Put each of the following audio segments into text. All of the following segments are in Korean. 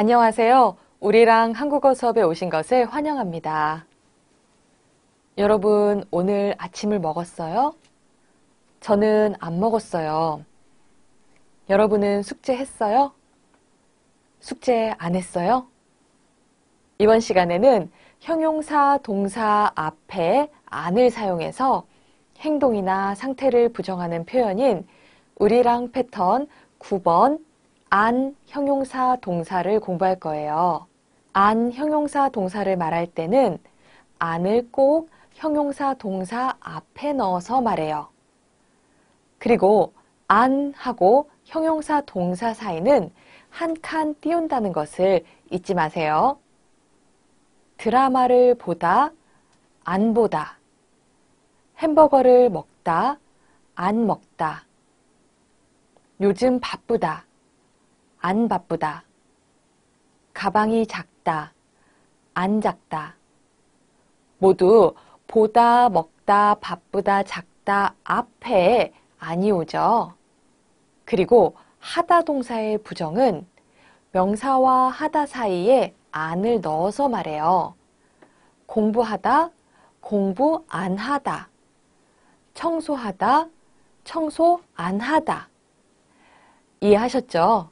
안녕하세요. 우리랑 한국어 수업에 오신 것을 환영합니다. 여러분, 오늘 아침을 먹었어요? 저는 안 먹었어요. 여러분은 숙제했어요? 숙제 안 했어요? 이번 시간에는 형용사, 동사 앞에 안을 사용해서 행동이나 상태를 부정하는 표현인 우리랑 패턴 9번 안 형용사 동사를 공부할 거예요. 안 형용사 동사를 말할 때는 안을 꼭 형용사 동사 앞에 넣어서 말해요. 그리고 안 하고 형용사 동사 사이는 한 칸 띄운다는 것을 잊지 마세요. 드라마를 보다, 안 보다. 햄버거를 먹다, 안 먹다. 요즘 바쁘다, 안 바쁘다. 가방이 작다, 안 작다. 모두 보다, 먹다, 바쁘다, 작다 앞에 안이 오죠. 그리고 하다 동사의 부정은 명사와 하다 사이에 안을 넣어서 말해요. 공부하다, 공부 안 하다. 청소하다, 청소 안 하다. 이해하셨죠?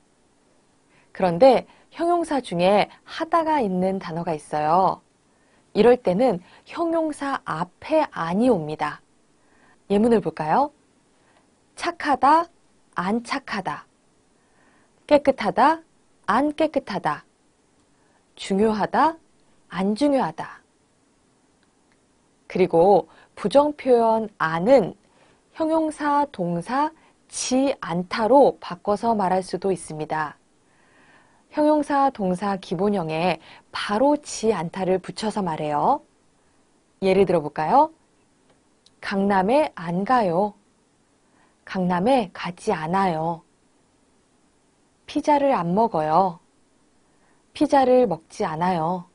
그런데 형용사 중에 하다가 있는 단어가 있어요. 이럴 때는 형용사 앞에 안이 옵니다. 예문을 볼까요? 착하다, 안 착하다. 깨끗하다, 안 깨끗하다. 중요하다, 안 중요하다. 그리고 부정표현 안은 형용사, 동사, 지 않다로 바꿔서 말할 수도 있습니다. 형용사, 동사 기본형에 바로 지 않다를 붙여서 말해요. 예를 들어 볼까요? 강남에 안 가요. 강남에 가지 않아요. 피자를 안 먹어요. 피자를 먹지 않아요.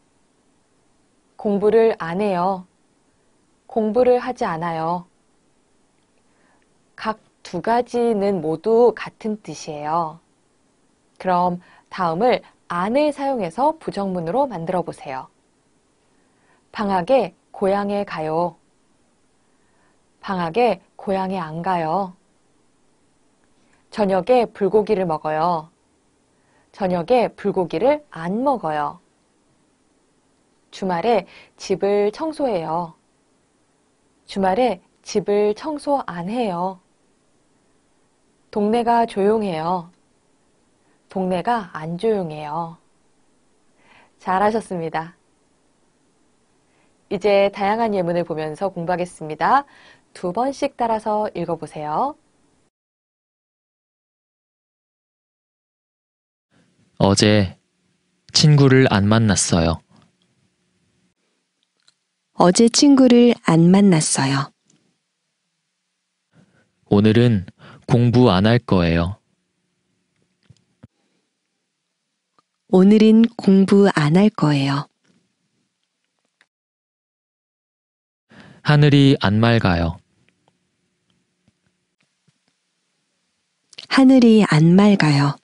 공부를 안 해요. 공부를 하지 않아요. 각 두 가지는 모두 같은 뜻이에요. 그럼 다음을 안을 사용해서 부정문으로 만들어 보세요. 방학에 고향에 가요. 방학에 고향에 안 가요. 저녁에 불고기를 먹어요. 저녁에 불고기를 안 먹어요. 주말에 집을 청소해요. 주말에 집을 청소 안 해요. 동네가 조용해요. 동네가 안 조용해요. 잘하셨습니다. 이제 다양한 예문을 보면서 공부하겠습니다. 두 번씩 따라서 읽어보세요. 어제 친구를 안 만났어요. 어제 친구를 안 만났어요. 오늘은 공부 안 할 거예요. 오늘은 공부 안 할 거예요. 하늘이 안 맑아요. 하늘이 안 맑아요.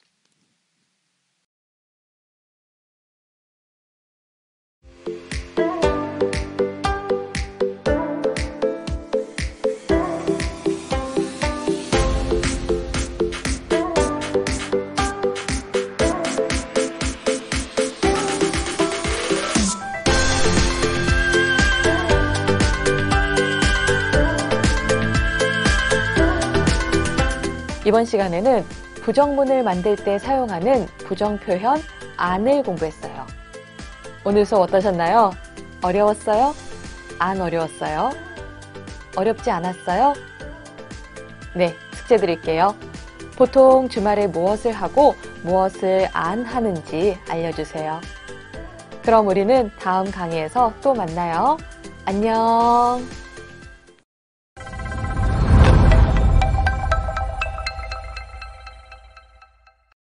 이번 시간에는 부정문을 만들 때 사용하는 부정표현 안을 공부했어요. 오늘 수업 어떠셨나요? 어려웠어요? 안 어려웠어요? 어렵지 않았어요? 네, 숙제 드릴게요. 보통 주말에 무엇을 하고 무엇을 안 하는지 알려주세요. 그럼 우리는 다음 강의에서 또 만나요. 안녕.